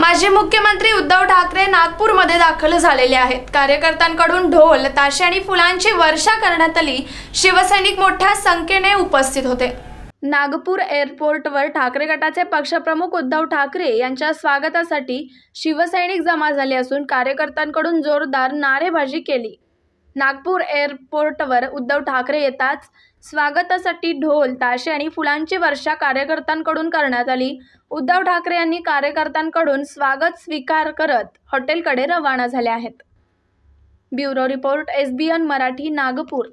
माजी मुख्यमंत्री उद्धव ठाकरे नागपूरमध्ये दाखल झालेले आहेत. कार्यकर्त्यांकडून ढोल ताशे आणि फुलांची वर्षा करण्यात आली शिवसैनिक मोठ्या संख्येने उपस्थित होते. नागपूर एअरपोर्टवर ठाकरे गटाचे पक्षप्रमुख उद्धव ठाकरे यांच्या स्वागतासाठी शिवसैनिक जमा झाले असून कार्यकर्त्यांकडून जोरदार नारेबाजी केली. नागपूर एअरपोर्टवर उद्धव ठाकरे येताच स्वागतासाठी ढोल ताशे आणि फुलांची वर्षा कार्यकर्त्यांकडून करण्यात आली. उद्धव ठाकरे यांनी कार्यकर्त्यांकडून स्वागत स्वीकार करत हॉटेलकडे रवाना झाले आहेत. Bureau report S B N Marathi Nagpur.